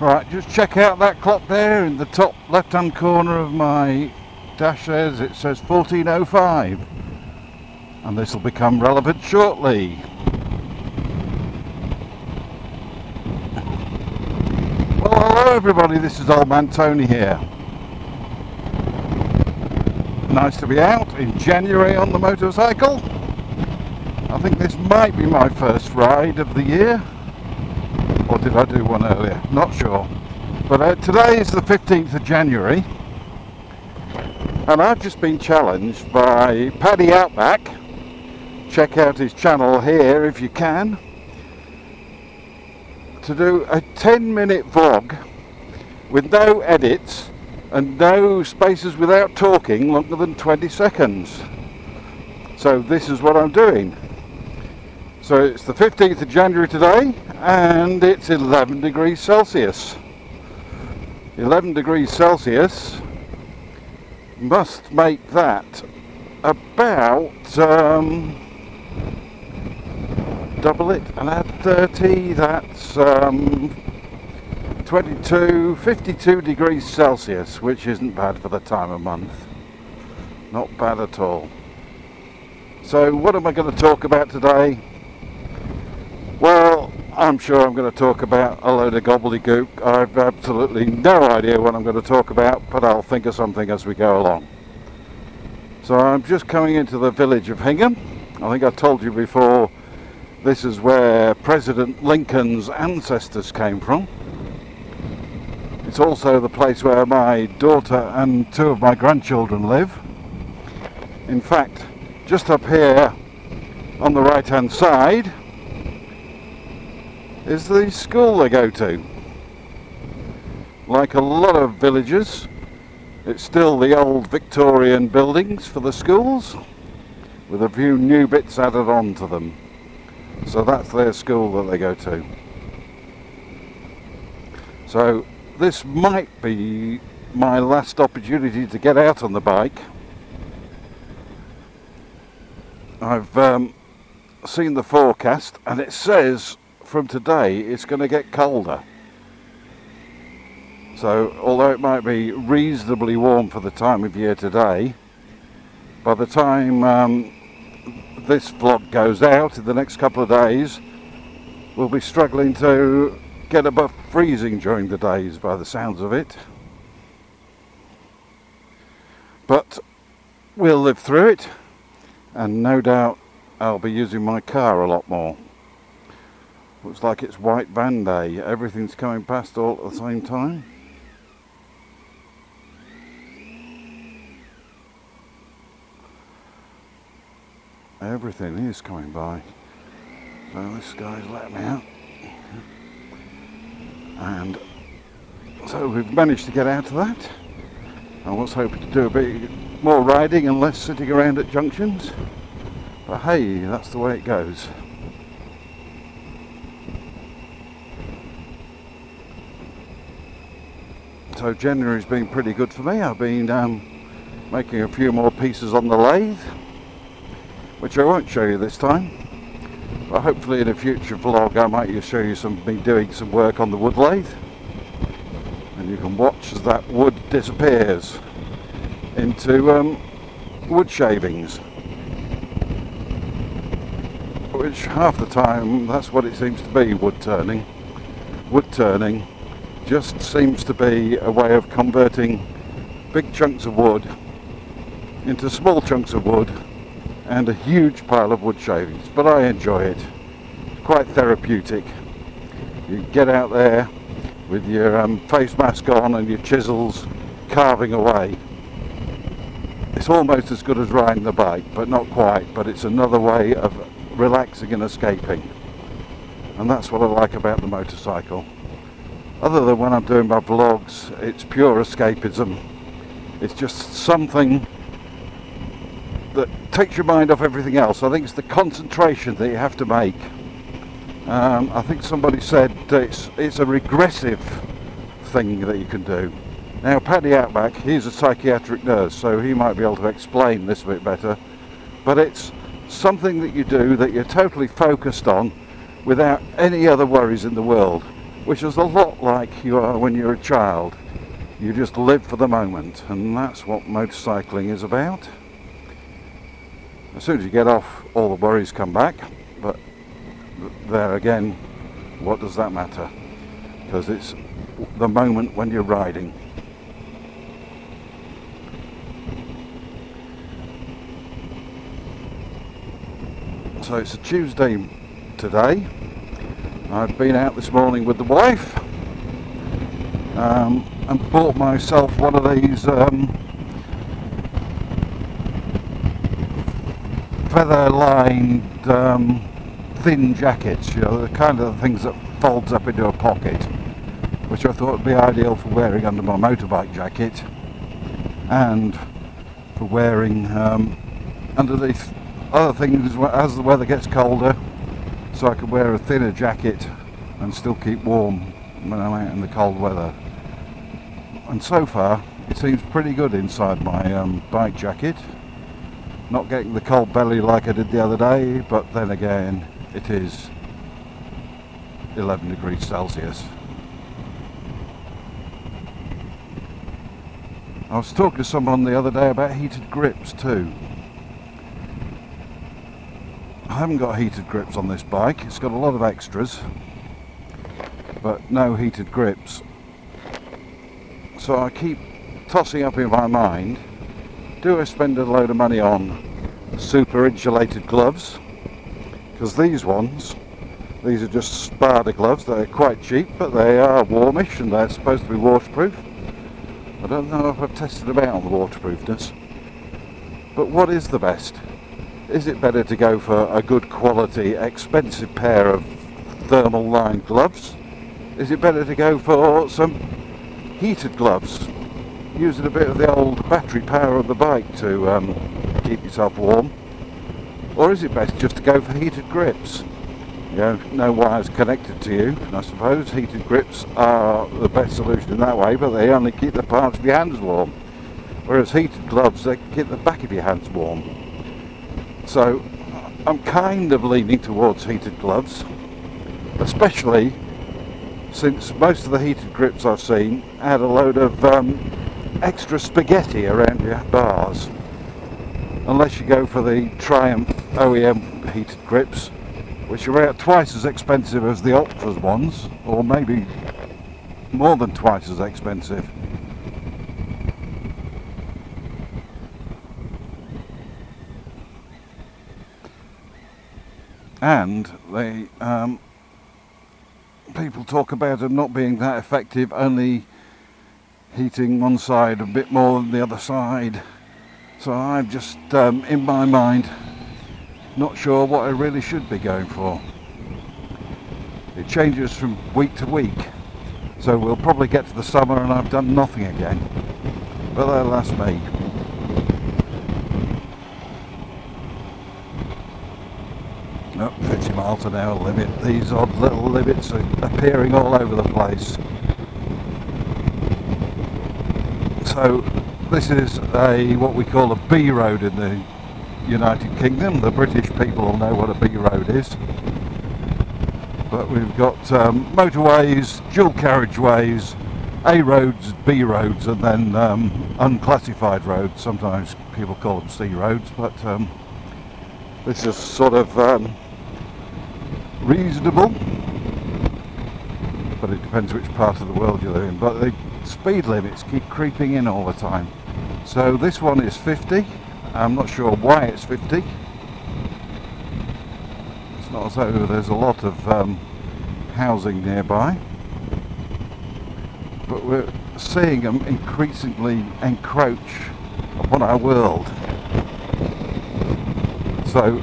Right, just check out that clock there in the top left hand corner of my dash says it says 1405 and this will become relevant shortly. Well hello everybody, this is Old Man Tony here. Nice to be out in January on the motorcycle. I think this might be my first ride of the year or did I do one earlier? Not sure. But uh, today is the 15th of January and I've just been challenged by Paddy Outback. Check out his channel here if you can. To do a 10 minute vlog with no edits and no spaces without talking longer than 20 seconds. So this is what I'm doing. So it's the 15th of January today and it's 11 degrees Celsius. 11 degrees Celsius must make that about um, double it and add 30 that's um, 22 52 degrees Celsius which isn't bad for the time of month. Not bad at all. So what am I going to talk about today I'm sure I'm going to talk about a load of gobbledygook. I've absolutely no idea what I'm going to talk about, but I'll think of something as we go along. So I'm just coming into the village of Hingham. I think I told you before, this is where President Lincoln's ancestors came from. It's also the place where my daughter and two of my grandchildren live. In fact, just up here on the right hand side is the school they go to. Like a lot of villages, it's still the old Victorian buildings for the schools with a few new bits added on to them. So that's their school that they go to. So this might be my last opportunity to get out on the bike. I've um, seen the forecast and it says from today it's going to get colder. So although it might be reasonably warm for the time of year today, by the time um, this vlog goes out in the next couple of days, we'll be struggling to get above freezing during the days by the sounds of it. But we'll live through it and no doubt I'll be using my car a lot more. Looks like it's white van day. Everything's coming past all at the same time. Everything is coming by. So this guy's let me out. And so we've managed to get out of that. I was hoping to do a bit more riding and less sitting around at junctions. But hey, that's the way it goes. So January's been pretty good for me. I've been um, making a few more pieces on the lathe, which I won't show you this time. But hopefully in a future vlog I might show you some me doing some work on the wood lathe. And you can watch as that wood disappears into um, wood shavings. Which half the time that's what it seems to be, wood turning. Wood turning just seems to be a way of converting big chunks of wood into small chunks of wood and a huge pile of wood shavings but I enjoy it. It's quite therapeutic. You get out there with your um, face mask on and your chisels carving away. It's almost as good as riding the bike but not quite but it's another way of relaxing and escaping. And that's what I like about the motorcycle other than when I'm doing my vlogs it's pure escapism. It's just something that takes your mind off everything else. I think it's the concentration that you have to make. Um, I think somebody said it's, it's a regressive thing that you can do. Now Paddy Outback he's a psychiatric nurse so he might be able to explain this a bit better. But it's something that you do that you're totally focused on without any other worries in the world which is a lot like you are when you're a child. You just live for the moment, and that's what motorcycling is about. As soon as you get off, all the worries come back, but there again, what does that matter? Because it's the moment when you're riding. So it's a Tuesday today. I've been out this morning with the wife um, and bought myself one of these um, feather lined um, thin jackets, you know, the kind of things that folds up into a pocket, which I thought would be ideal for wearing under my motorbike jacket and for wearing um, underneath other things as the weather gets colder so I can wear a thinner jacket and still keep warm when I'm out in the cold weather. And so far it seems pretty good inside my um, bike jacket. Not getting the cold belly like I did the other day but then again it is 11 degrees Celsius. I was talking to someone the other day about heated grips too I haven't got heated grips on this bike. It's got a lot of extras, but no heated grips. So I keep tossing up in my mind, do I spend a load of money on super insulated gloves? Because these ones, these are just Spada gloves. They're quite cheap, but they are warmish and they're supposed to be waterproof. I don't know if I've tested them out on the waterproofness. But what is the best? Is it better to go for a good quality expensive pair of thermal lined gloves? Is it better to go for some heated gloves? Using a bit of the old battery power of the bike to um, keep yourself warm? Or is it best just to go for heated grips? You know, no wires connected to you I suppose heated grips are the best solution in that way but they only keep the parts of your hands warm. Whereas heated gloves they keep the back of your hands warm so I'm kind of leaning towards heated gloves, especially since most of the heated grips I've seen add a load of um, extra spaghetti around your bars. Unless you go for the Triumph OEM heated grips, which are about twice as expensive as the Ultras ones, or maybe more than twice as expensive. And they um, people talk about them not being that effective only heating one side a bit more than the other side. So I'm just um, in my mind not sure what I really should be going for. It changes from week to week. So we'll probably get to the summer and I've done nothing again. But that's me 50 miles an hour limit. These odd little limits are appearing all over the place. So this is a what we call a B road in the United Kingdom. The British people will know what a B road is. But we've got um, motorways, dual carriageways, A roads, B roads and then um, unclassified roads. Sometimes people call them C roads but um, this is sort of um, reasonable. But it depends which part of the world you live in. But the speed limits keep creeping in all the time. So this one is 50 I'm not sure why it's 50 it's not as though there's a lot of um, housing nearby. But we're seeing them increasingly encroach upon our world. So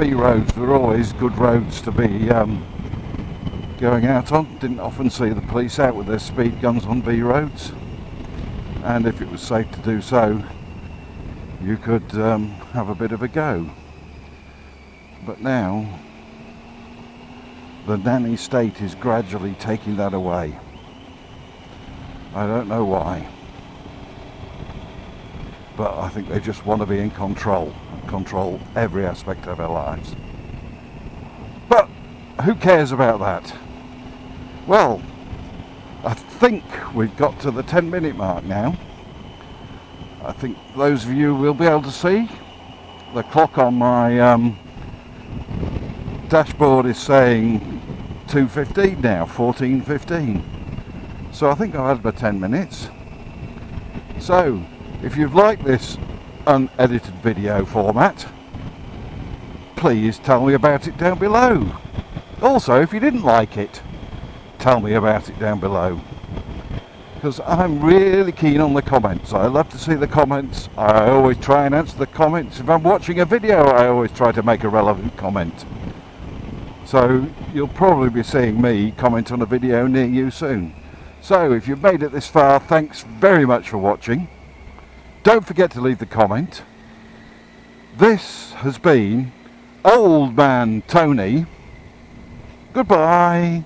B roads were always good roads to be um, going out on. Didn't often see the police out with their speed guns on B roads. And if it was safe to do so, you could um, have a bit of a go. But now, the nanny state is gradually taking that away. I don't know why. But I think they just want to be in control control every aspect of our lives. But who cares about that? Well, I think we've got to the 10 minute mark now. I think those of you will be able to see the clock on my um, dashboard is saying 2.15 now, 14.15. So I think I've had about 10 minutes. So, if you've liked this unedited video format, please tell me about it down below. Also, if you didn't like it, tell me about it down below because I'm really keen on the comments. I love to see the comments. I always try and answer the comments. If I'm watching a video, I always try to make a relevant comment. So you'll probably be seeing me comment on a video near you soon. So if you've made it this far, thanks very much for watching. Don't forget to leave the comment. This has been Old Man Tony. Goodbye.